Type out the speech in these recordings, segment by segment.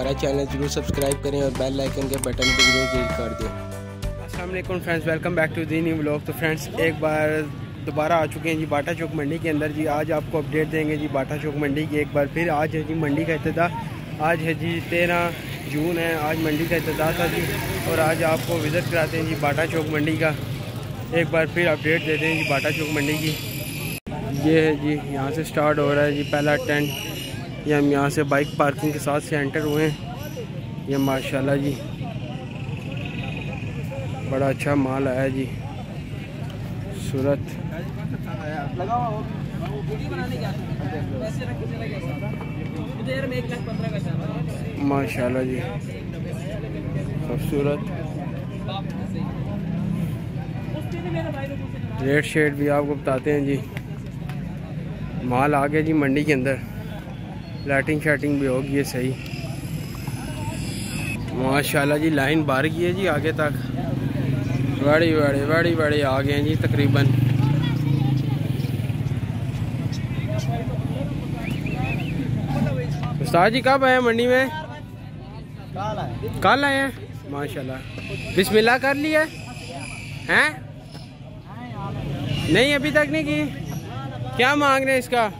हमारा चैनल ज़रूर सब्सक्राइब करें और बेल आइकन के बटन को ज़रूर क्लिक कर दें। Aslam friends, welcome back to the new blog तो फ्रेंड्स, एक बार दोबारा आ चुके हैं जी बाटा चौक मंडी के अंदर जी। आज आपको अपडेट देंगे जी बाटा चौक मंडी की एक बार फिर। आज है जी मंडी का इब्तदा। आज है जी तेरह जून है, आज मंडी का इब्तदा था जी। और आज आपको विज़िट कराते हैं जी बाटा चौक मंडी का। एक बार फिर अपडेट देते हैं जी बाटा चौक मंडी की। ये है जी, यहाँ से स्टार्ट हो रहा है जी पहला टेंट। ये हम यहाँ से बाइक पार्किंग के साथ से एंटर हुए हैं। ये माशाल्लाह जी। बड़ा अच्छा माल आया जी। सूरत। माशाल्लाह जी। खूबसूरत। रेट शेड भी आपको बताते हैं जी। माल आ गया जी मंडी के अंदर। लाइटिंग शाइटिंग भी होगी, ये सही। माशाल्लाह जी, लाइन बार की है जी, आगे तक। बड़ी, बड़े बड़ी, बड़े आ गए हैं जी, तकरीबन। उस्ताद जी, कब आए मंडी में? कल आए हैं? माशाल्लाह। बिस्मिल्लाह कर लिया हैं? नहीं, अभी तक नहीं की? क्या मांग रहे हैं इसका?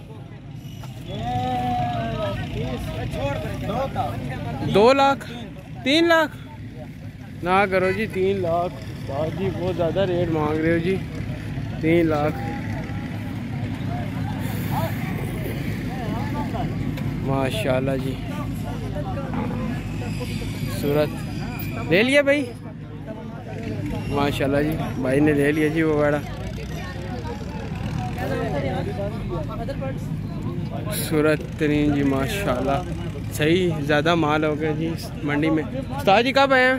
दो लाख, तीन लाख? ना करो जी, तीन लाख। जी, बहुत ज़्यादा रेट मांग रहे हो जी। तीन लाख। माशाल्लाह जी। सूरत। ले लिया भाई। माशाल्लाह जी, भाई ने ले लिया जी वो बड़ा सूरत तरीन जी माशाल्लाह। सही ज़्यादा माल हो गया जी मंडी में। उस्ताद जी कब आए हैं?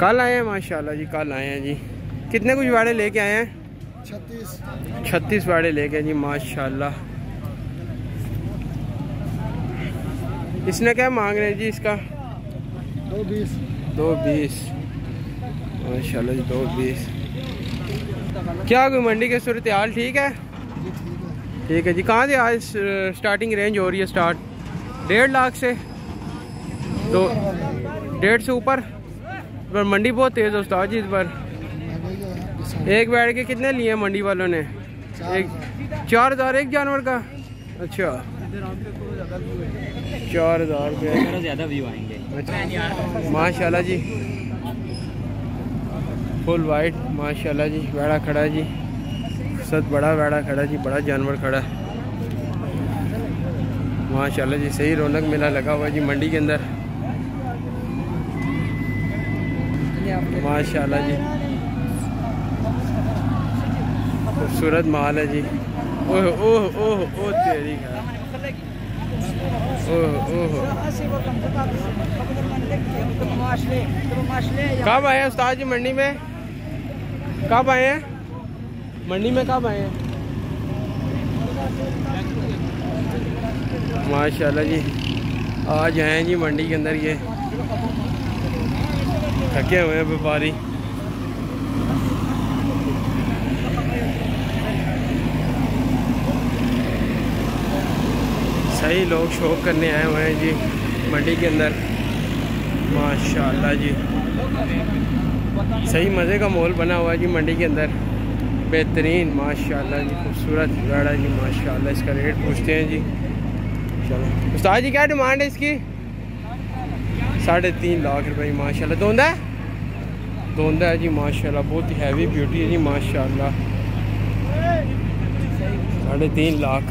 कल आए हैं माशाल्लाह जी कल आए हैं जी। कितने कुछ वाड़े लेके आए हैं? छत्तीस। छत्तीस वाड़े लेके जी माशाल्लाह। इसने क्या मांग रहे हैं जी इसका? दो बीस। दो बीस। माशाल्लाह जी दो बीस। क्या कोई मंडी की सूरत हाल ठीक है? ठीक है जी कहाँ से आज स्टार्टिंग रेंज हो रही है स्टार्ट डेढ़ लाख से। तो डेढ़ से ऊपर? पर मंडी बहुत तेज़ है उस्ताद जी इस बार। एक बैठ के कितने लिए मंडी वालों ने? एक चार हज़ार एक जानवर का? अच्छा। चार हज़ार रुपये। ज़्यादा व्यू आएँगे। माशाल्लाह जी। फुल वाइट माशाल्लाह जी वेड़ा खड़ा जी। सद बड़ा वेड़ा खड़ा जी, बड़ा जानवर खड़ा। है जी, सही रौनक मेला लगा हुआ जी मंडी के अंदर। माशाल्लाह जी। खूबसूरत माल है जी। ओह ओह ओह ओह, तेरी ओह। कब आए हैं उस्ताद जी मंडी में? कब आए हैं? मंडी में कब आए हैं? माशाल्लाह जी। आज आए जी मंडी के अंदर ये। थके हुए हैं व्यापारी। सही लोग शौक करने आए हुए हैं जी मंडी के अंदर। माशाल्लाह जी। सही मज़े का माहौल बना हुआ है जी मंडी के अंदर। बेहतरीन, माशाल्लाह जी खूबसूरत गाड़ा जी, माशाल्लाह, इसका रेट पूछते हैं जी। चलो। उस्ताद जी, क्या डिमांड है इसकी? साढ़े तीन लाख रुपए माशाल्लाह। धोंदा है? धोंदा है जी, माशाल्लाह, बहुत ही हैवी ब्यूटी है जी, माशाल्लाह। साढ़े तीन लाख।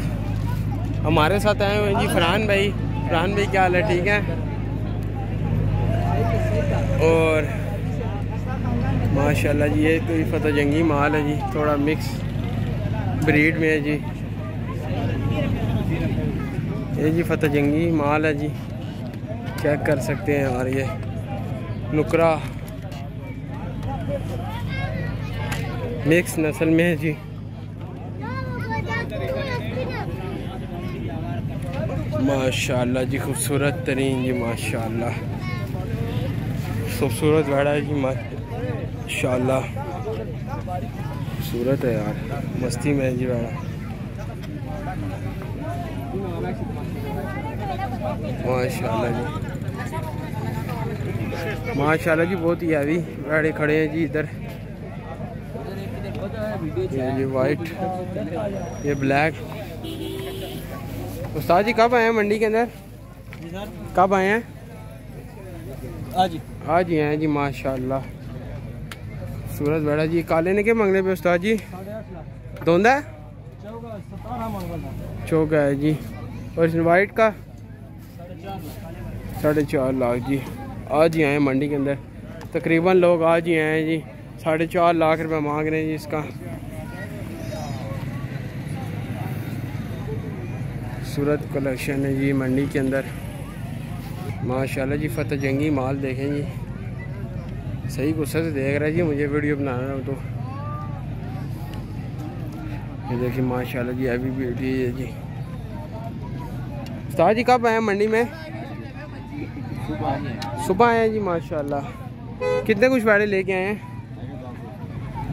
हमारे साथ आए हुए हैं जी, फरहान भाई। फरहान भाई, क्या हाल है? ठीक है? और माशाल्लाह जी, ये कोई फतेह जंगी माल है जी। थोड़ा मिक्स ब्रीड में है जी। ये जी फतेह जंगी माल है जी। चेक कर सकते हैं और ये? नुकरा। मिक्स नस्ल में है जी। माशाल्लाह जी, खूबसूरत तरीन जी, माशाल्लाह। खूबसूरत गाड़ा है जी माशाल्लाह खूबसूरत है यार। मस्ती में है जी गाड़ा माशाल्लाह जी। माशाल्लाह जी, बहुत ही हैवी गाड़ी खड़े हैं जी इधर। ये जी वाइट ये ब्लैक उस्ताद जी, कब आए हैं मंडी के अंदर? कब आए हैं? आज आज ही जी माशाल्लाह। सूरज बेड़ा जी। काले ने के मंगने पे उस्ताद जी? धोंदा है? चौका है जी। और वाइट का? साढ़े चार लाख जी। आज ही आए हैं मंडी के अंदर। तकरीबन लोग आज ही आए हैं जी। साढ़े चार लाख रुपए मांग रहे हैं जी इसका। सूरत कलेक्शन है जी मंडी के अंदर। माशाल्लाह जी फतेह जंगी माल देखें जी। सही गुस्से से देख रहा है जी मुझे वीडियो बनाना हो तो। ये देखिए माशाल्लाह जी अभी ब्यूटी है जी। उस्ताद जी कब आए मंडी में? सुबह आए हैं। जी माशाल्लाह। कितने कुछ वाड़े लेके आए हैं?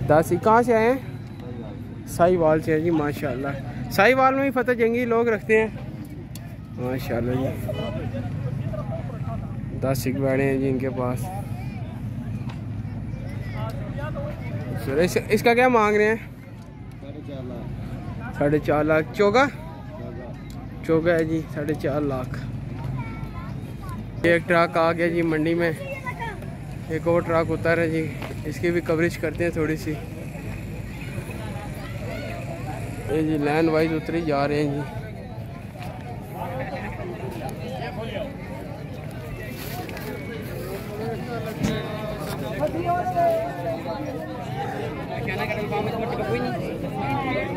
दस ही। कहाँ से आए हैं? साहिवाल से हैं जी माशाल्लाह। साहिवाल में ही फतेह जंगी लोग रखते हैं। माशाल्लाह जी। दस बैठे हैं जी इनके पास। सर इस, इसका क्या मांग रहे हैं? साढ़े चार लाख। चौका चौका है जी साढ़े चार लाख। एक ट्रक आ गया जी मंडी में। एक और ट्रक उतर है जी। इसकी भी कवरेज करते हैं थोड़ी सी। ये जी लाइन वाइज उतरे जा रहे हैं जी।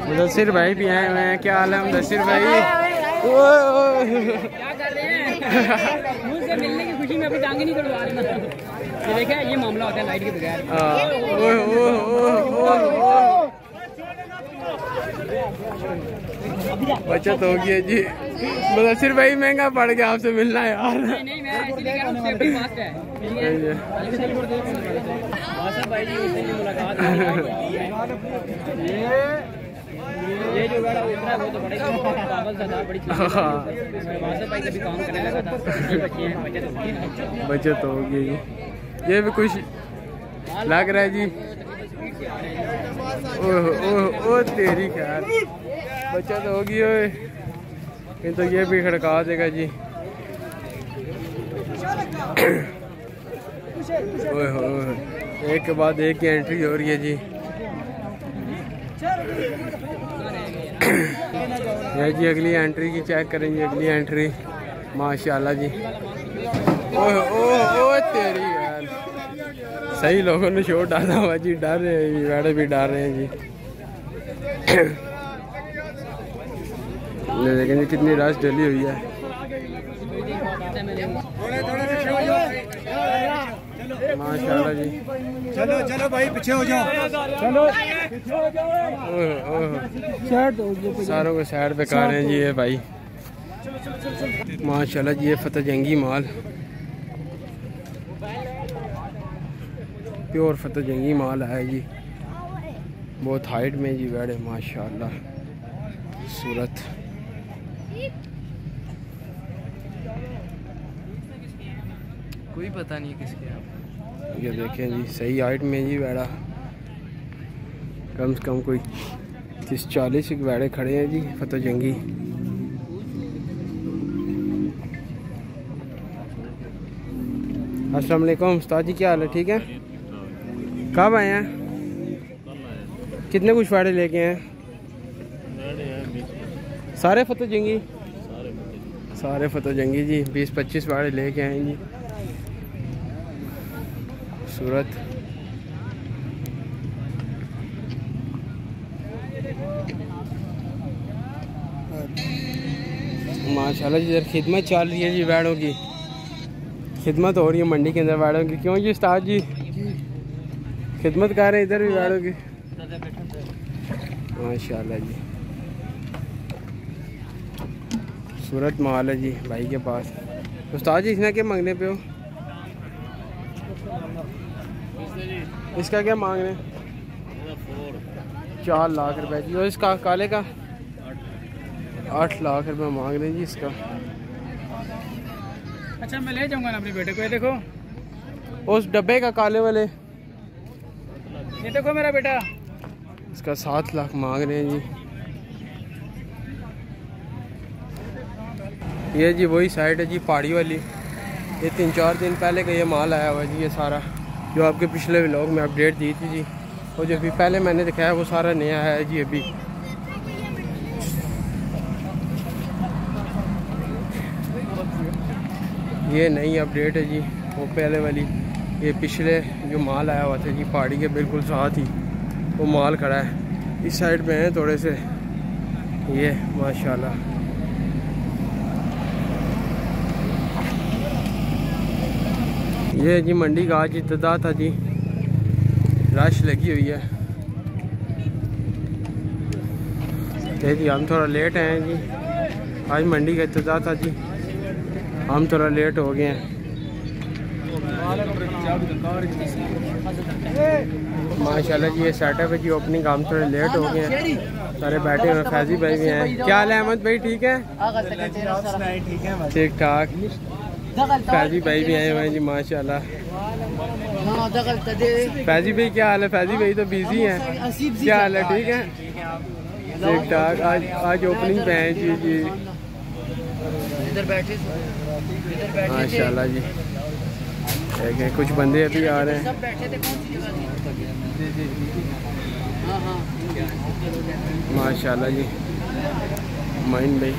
मुदसर भाई भी आए हुए हैं क्या हाल है मुदसर भाई। क्या कर रहे हैं मुझसे मिलने की खुशी में टांगे नहीं तोड़वा रहे ये देखा ये मामला होता है लाइट के बगैर हाँ। बचत होगी जी मुदसर भाई महँगा पड़ गया आपसे मिलना यार ये जो गाड़ा उतरा वो तो बड़े पागल सा था बड़ी भाई कभी काम करने लगा था? ये बच्चे हैं बचत है। बचत हो गई ये भी कुछ लग रहा है जी। ओह ओह ओ तेरी खैर। बचत होगी ओए तो ये भी खड़का देगा जी। ओए ओए एक के बाद एक की एंट्री हो रही है जी। ये जी, अगली एंट्री की चेक करेंगे, अगली एंट्री माशाल्लाह जी। ओह ओह ओह तेरी यार। सही लोगों ने शो डाला हुआ जी, डर रहे हैं जी, मैडम भी डर रहे हैं जी। जी, कितनी रश डली हुई है। माशाल्लाह जी। चलो चलो भाई पीछे हो जाओ। चलो। सारों को साइड पे कर हैं जी ये भाई। माशाल्लाह जी ये फतेह जंगी माल। प्योर फतेह जंगी माल है जी। बहुत हाइट में जी बैठे माशाल्लाह। सूरत। कोई पता नहीं किसके आप ये देखें जी, सही हाइट में जी बैठा कम से कम कोई तीस चालीस बैड़े खड़े हैं जी, फतेह जंगी। वालेकुम, उस्ताद जी, क्या हाल है? ठीक है? कब आए हैं? कितने कुछ फाड़े लेके हैं? सारे फतेह जंगी? सारे फतेह जंगी जी, बीस पच्चीस फाड़े लेके आए जी। सूरत। माशाल्लाह जी, इधर खिदमत चल रही है जी बैड़ों की। खिदमत हो रही है मंडी के अंदर बैड़ों की। क्यों जी उस्ताद जी? खिदमत कर रहे हैं इधर भी बैड़ों की। माशाल्लाह जी। सूरत माल है जी, भाई के पास। उस्ताद जी इसने क्या मंगने पे हो? इसका क्या मांग रहे हैं? चार लाख रुपए जी। और इसका काले का? आठ लाख रुपए मांग रहे हैं जी इसका। अच्छा मैं ले जाऊँगा ना अपने बेटे को ये देखो। उस डब्बे का काले वाले। ये देखो मेरा बेटा। इसका सात लाख मांग रहे हैं जी। ये जी वही साइड है जी पहाड़ी वाली। ये तीन चार दिन पहले का ये माल आया हुआ है जी ये सारा। जो आपके पिछले व्लॉग में अपडेट दी थी जी। और जो अभी पहले मैंने दिखाया, वो सारा नया है जी अभी। ये नई अपडेट है जी, वो पहले वाली। ये पिछले जो माल आया हुआ था जी, पहाड़ी के बिल्कुल साथ ही, वो माल खड़ा है। इस साइड पे हैं थोड़े से। ये, माशाल्लाह। ये जी मंडी का आज इब्तदा था जी। रश लगी हुई है। ये जी हम थोड़ा लेट हैं जी। आज मंडी का इब्तदा था जी। हम थोड़ा लेट हो गए हैं। माशाल्लाह जी, ये सेटअप है जी ओपनिंग हम थोड़े लेट हो गए हैं। सारे बैठे हुए फैजी भाई भी हैं। क्या हाल है अहमद भाई, ठीक है? ठीक ठाक। फैजी भाई भी आए हुए हैं जी माशाल्लाह। फैजी भाई क्या हाल है? फैजी भाई तो बिज़ी हैं। क्या हाल है? ठीक है? ठीक ठाक। आज आज ओपनिंग पे हैं जी जी। इधर बैठे इधर बैठे माशाल्लाह जी। ठीक है कुछ बंदे अभी आ रहे हैं। हाँ हाँ। माशाल्लाह जी। माइन भाई।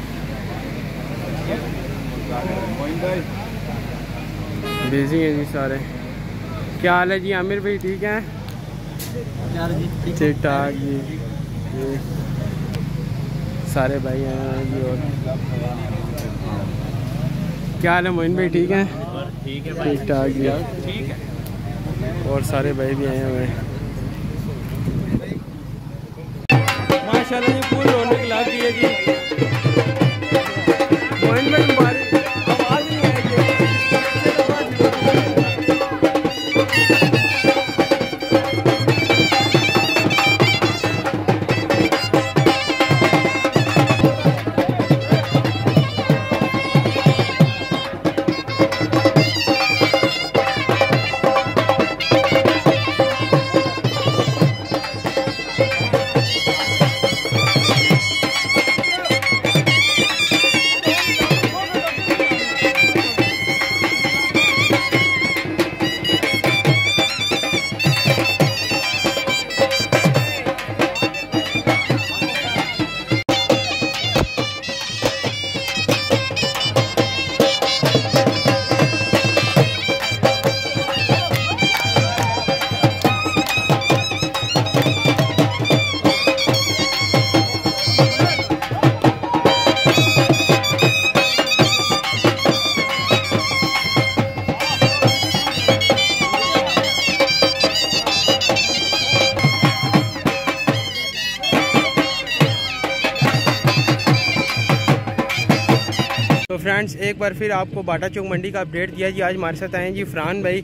बिज़ी हैं जी सारे। क्या हाल है जी? आमिर भाई, ठीक है? ठीक ठाक जी। सारे भाई हैं जी और। क्या हाल है मोइन भाई, ठीक है? ठीक ठाक जी। ठीक है और सारे भाई भी आए हैं। माशाल्लाह जी, फुल रौनक गई है जी। मोइन भाई फ्रेंड्स एक बार फिर आपको बाटा चौक मंडी का अपडेट दिया जी। आज हमारे साथ आए हैं जी फरहान भाई।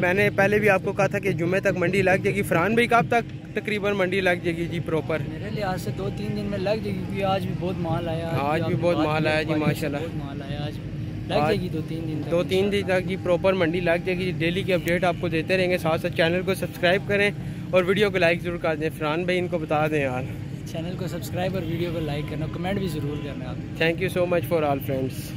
मैंने पहले भी आपको कहा था कि जुमे तक मंडी लग जाएगी। फरहान भाई कब तक तकरीबन मंडी लग जाएगी जी प्रॉपर मेरे लिहाज से दो तीन दिन में लग जाएगी क्योंकि आज भी बहुत माल आया। आज भी बहुत माल आया जी माशाल्लाह। माल आया। आज लग जाएगी दो तीन दिन तक दो तीन दिन तक जी प्रॉपर मंडी लग जाएगी डेली की अपडेट आपको देते रहेंगे। साथ साथ चैनल को सब्सक्राइब करें और वीडियो को लाइक ज़रूर कर दें। फरहान भाई इनको बता दें यार। चैनल को सब्सक्राइब और वीडियो को लाइक करना। कमेंट भी ज़रूर करना आप। Thank you so much for all friends